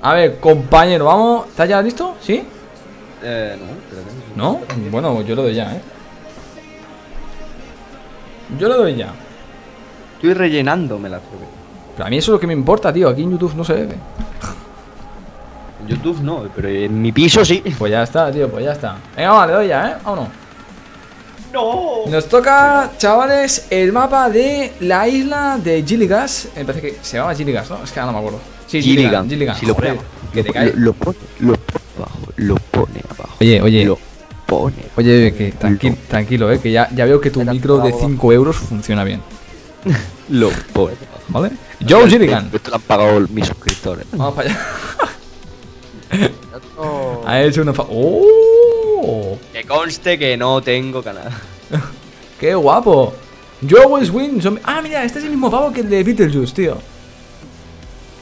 A ver, compañero, vamos. ¿Estás ya listo? ¿Sí? Eh, no, espérate. ¿No? Bueno, yo lo doy ya, ¿eh? Yo lo doy ya. Estoy rellenándome la cerveza. Pero a mí eso es lo que me importa, tío. Aquí en YouTube no se bebe. En YouTube no, pero en mi piso sí. Pues ya está, tío, pues ya está. Venga, vale, doy ya, ¿eh? Vámonos. No. Nos toca, chavales, el mapa de la isla de Gilligas. Me parece que se llama Gilligas, ¿no? Es que ahora no me acuerdo. Sí, Gilligan. Gilligan. Si lo pone, que te lo, cae. lo pone, lo pone abajo, lo pone abajo. Oye, oye. Lo pone. Oye, que tranquilo, tranquilo, eh, que ya, ya veo que tu micro de por favor. 5 euros funciona bien, Lo pone. ¿vale? Joe Gilligan. Esto lo han pagado mis suscriptores. Vamos para allá. Ha hecho una fa... ¡Oh! Que conste que no tengo canal. ¡Qué guapo! Yo always win. Son- Ah, mira, este es el mismo pavo que el de Beetlejuice, tío.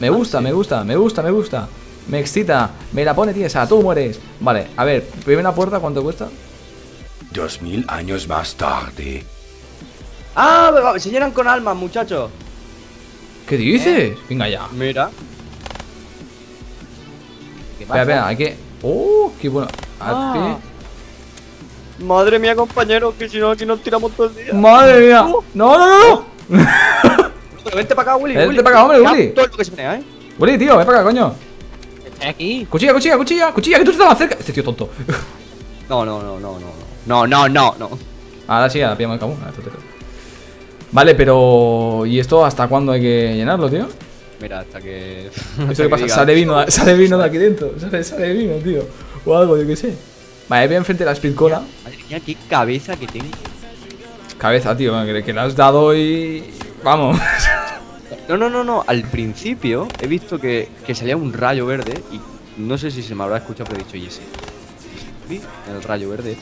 Me gusta, me gusta, me gusta, me gusta. Me excita. Me la pone tiesa. Tú mueres. Vale, a ver, primera puerta, ¿cuánto cuesta? Dos mil años más tarde. Ah, se llenan con almas, muchachos. ¿Qué dices? Venga ya. Mira. ¿qué Espera, espera, hay que. ¡Oh! ¡Qué bueno! Ah. Madre mía, compañero, que si no aquí nos tiramos todo el día. ¡Madre mía! ¡No, no, no! no! Vente para acá, Willy. Vente Willy. para acá, hombre, Willy. Todo lo que se menea, ¿eh? Willy, tío, ven para acá, coño. Estoy aquí. Cuchilla, cuchilla, cuchilla, cuchilla, que tú estabas cerca. Este tío tonto. No, no, no, no, no. No, no, no, no. Ahora sí, ahora pillamos el cabún. Ahora esto te toca. Vale, pero. ¿Y esto hasta cuándo hay que llenarlo, tío? Mira, hasta que. ¿Esto qué pasa? Sale vino, sale vino de aquí dentro. Sale, sale vino, tío. O algo, yo qué sé. Vale, voy enfrente de la speed cola. Madre mía, qué cabeza que tengo. Cabeza, tío, que, que le has dado y. Vamos. No, no, no, no. Al principio he visto que, que salía un rayo verde y no sé si se me habrá escuchado, pero he dicho, y. El rayo verde.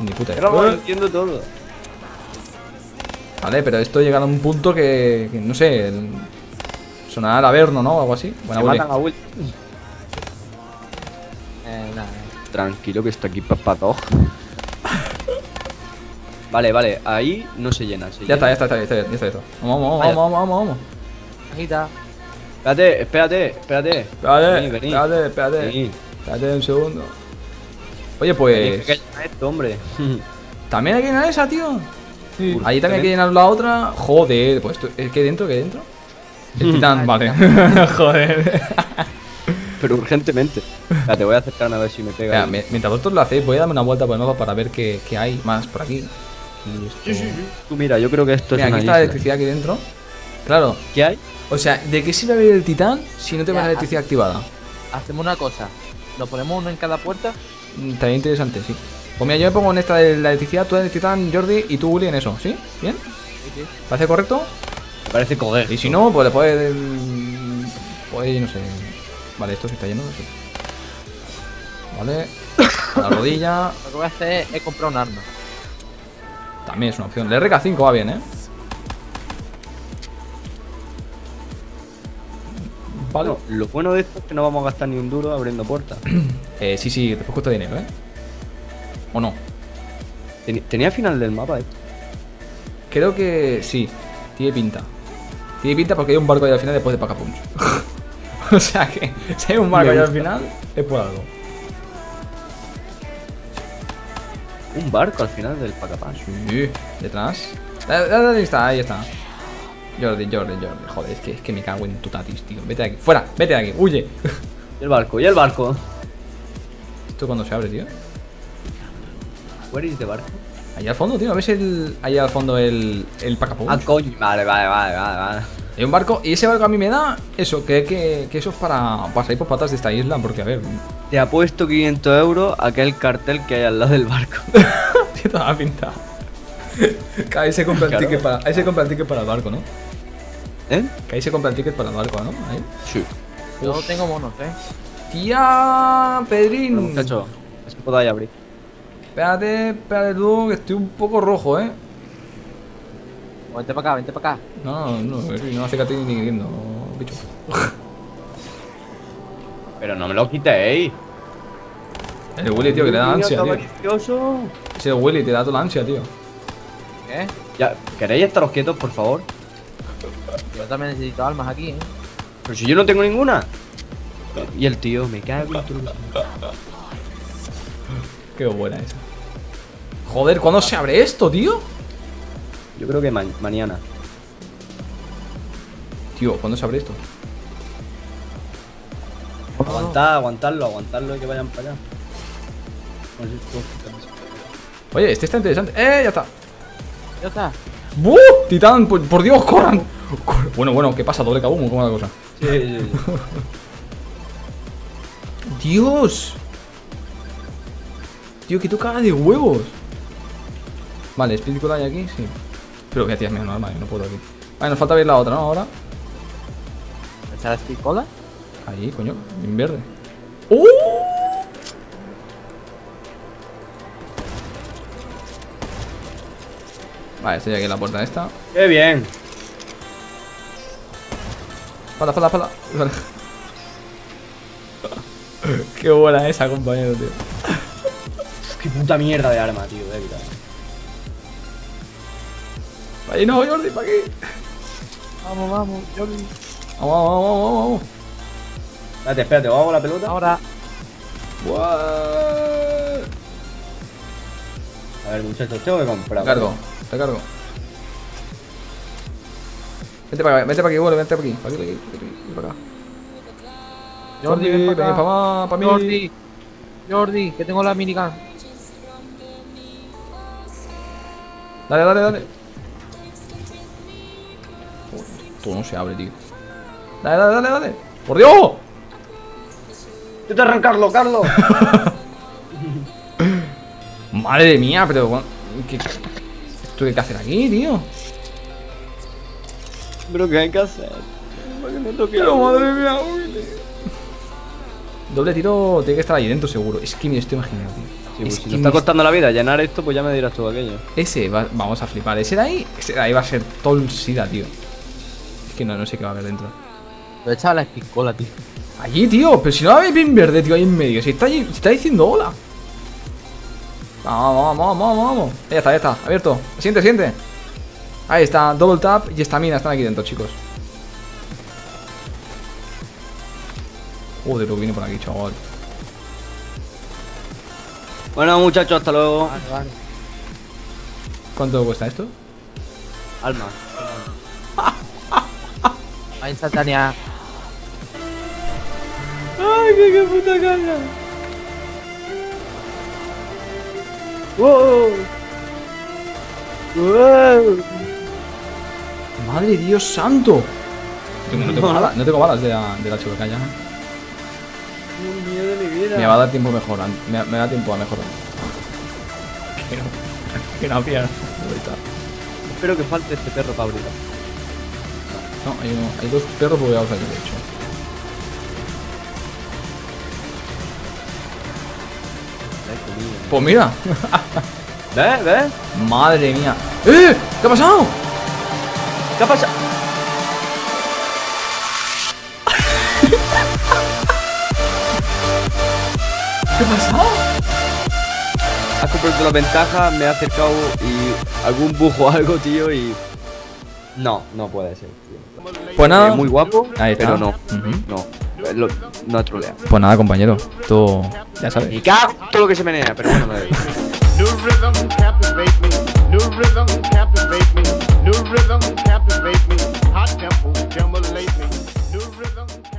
Ni puta idea. Pero lo entiendo todo. Vale, pero esto llega a un punto que. que no sé. el- Sonará el averno, ¿no? O algo así. Buena, matan a Will. Eh, nada. Tranquilo que está aquí Papa Dog. Vale, vale, ahí no se llena. Se Ya está, llena. ya está, ya está, ya está, ya está, ya está. Vamos, vamos, vamos, vamos, vamos. Agita. Espérate, espérate, espérate. Espérate, Vení, vení. espérate, espérate. Vení. Espérate un segundo. Oye, pues. que llenar esto, hombre. ¿También hay que llenar esa, tío? Sí. Ahí también hay que llenar la otra. Joder, pues esto. ¿Qué dentro? ¿Qué dentro? El titán, vale. Joder. Pero urgentemente. Espérate, voy a acercarme a ver si me pega. Mira, mi- mientras vosotros lo hacéis, voy a darme una vuelta por el mapa para ver qué, qué hay más por aquí. Y esto- Sí, sí, sí. Tú mira, yo creo que esto Mira, es aquí una está la electricidad aquí dentro. Claro. ¿Qué hay? O sea, ¿de qué sirve abrir el titán si no tengo la electricidad activada? Hacemos una cosa. Nos ponemos uno en cada puerta. Mm, Estaría interesante, sí. Pues mira, yo me pongo en esta de la electricidad, tú en el titán, Jordi, y tú, Willy, en eso, ¿sí? ¿Bien? Sí, sí. ¿Parece correcto? Me parece coger. Y si no, pues le puedes. Puedes, no sé. Vale, esto se está lleno, sí. Vale. A la rodilla. Lo que voy a hacer es comprar un arma. También es una opción. El RK5 va bien, ¿eh? Vale. No, lo bueno de esto es que no vamos a gastar ni un duro abriendo puertas. Eh, sí, sí, después cuesta dinero, ¿eh? ¿O no? Tenía final del mapa esto. Creo que sí. Tiene pinta. Tiene pinta porque hay un barco ahí al final después de Pacapunch. o sea que si hay un barco ahí al final, es por algo. Un barco al final del Pacapán. Sí, detrás. Ahí está, ahí está. Jordi, Jordi, Jordi. Joder, es que, es que me cago en tu tatis, tío. Vete de aquí. Fuera, vete de aquí. Huye. Y el barco, y el barco. ¿Esto cuando se abre, tío? Where is the barco? Ahí al fondo, tío. ¿Ves el. Ahí al fondo el. El Pacapunch? Ah, coño. Vale, vale, vale, vale, vale. Hay un barco. Y ese barco a mí me da. Eso, que, que, que eso es para. Para salir por patas de esta isla. Porque, a ver. Te apuesto 500 euros a aquel cartel que hay al lado del barco. Tiene toda la pinta. Ahí se compra el Claro. ticket para. Ahí se compra el ticket para el barco, ¿no? ¿Eh? Que ahí se compra el ticket para el barco, ¿no? Ahí. Sí. Yo tengo monos, eh. Tía Pedrín. Muchacho, eso podáis abrir. Espérate, espérate tú, que estoy un poco rojo, ¿eh? Vente para acá, vente para acá. No, no, no, no hace que ni queriendo, bicho. Pero no me lo quitéis. El Willy, tío, que le da ansia, tío. Ese Willy te da toda la ansia, tío. ¿Qué? Ya, ¿queréis estaros quietos, por favor? Yo también necesito almas aquí, eh. Pero si yo no tengo ninguna. Y el tío, me cago en tu- Qué buena esa. Joder, ¿cuándo se abre esto, tío? Yo creo que ma- mañana. Tío, ¿cuándo se abre esto? Aguantar, aguantarlo, aguantarlo y que vayan para allá. Oye, este está interesante. ¡Eh! Ya está. Ya está. ¡Buh! Titán, por, por Dios, corran. Bueno, bueno, ¿qué pasa? Doble kaboom, ¿cómo es la cosa? Sí, sí, sí. ¡Dios! Tío, que toca de huevos. Vale, Speed Cola hay aquí, sí. Pero que tía, mira, no, arma, no puedo aquí. Vale, nos falta ver la otra, ¿no? Ahora. ¿Echar speed cola? Ahí, coño, en verde. ¡Oh! Vale, estoy aquí en la puerta esta. ¡Qué bien! Espalda, espalda. Vale. Qué buena esa, compañero, tío. ¡Qué puta mierda de arma, tío! Eh, mira. Ahí no, Jordi, para aquí. Vamos, vamos, Jordi. Vamos, vamos, vamos, vamos. Espérate, espérate, ¿hago la pelota? Ahora. What? A ver, muchachos, tengo que comprar. Recargo, recargo. Vente para acá, vente para aquí, vuelve, vente para aquí. Para aquí, para aquí, para aquí, para acá. Jordi, ven para acá. para más, para mí. Jordi. Jordi, que tengo la minigun. Dale, dale, dale. Esto no se abre, tío. Dale, dale, dale, dale. ¡Por Dios! ¡Intenta arrancarlo, Carlos! Madre mía, pero. ¿Qué, ¿Esto qué hay que hacer aquí, tío? Pero ¿qué hay que hacer? Para que no toque madre mía, uy. Doble tiro tiene que estar ahí dentro, seguro. Es que me lo estoy imaginando, tío. Sí, pues es si que nos está me- costando la vida llenar esto, pues ya me dirás todo aquello. Ese, va- vamos a flipar. Ese de ahí, ese de ahí va a ser tolsida, tío. Es que no, no sé qué va a haber dentro. Lo he echado a la speed cola, tío. Allí, tío, pero si no hay pin verde, tío, ahí en medio. Si está, allí, si está diciendo hola. Vamos, vamos, vamos, vamos, vamos. Ya está, ya está, abierto. Siente, siente. Ahí está, double tap y estamina están aquí dentro, chicos. Joder, lo que viene por aquí, chaval. Bueno, muchachos, hasta luego. Vale, vale. ¿Cuánto cuesta esto? Alma. Va instantánea. ¡Ay, qué, qué puta gana! ¡Wow! ¡Wow! ¡Madre Dios santo! Tengo- no, tengo balas, no tengo balas de la, de la HVK ya. ¡Qué miedo de mi vida! Me va a dar tiempo mejor, me, me da tiempo a mejorar. Que no, que no. Espero que falte este perro para. No, hay, uno, hay dos perros bugueados aquí, de hecho. Pues mira, ¿Ves? ¿Ves? madre mía. ¡Eh! ¿Qué ha pasado? ¿Qué pasa? ¿Qué ha pasado? Has comprado la ventaja, me he acercado y algún bujo o algo, tío, y... No, no puede ser, tío. Pues nada. Es muy guapo, Ahí está. pero no. Ujú. No, lo- no trolea. Pues nada, compañero. Tú ya sabes. Y cago todo lo que se menea, pero bueno, me. New rhythm captivate me, hot tempo stimulate me. New rhythm.